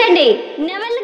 చూడండి నెవర్